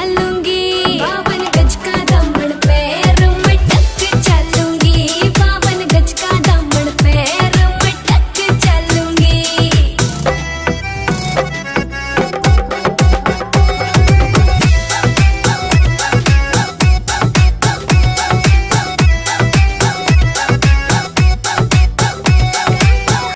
Hello.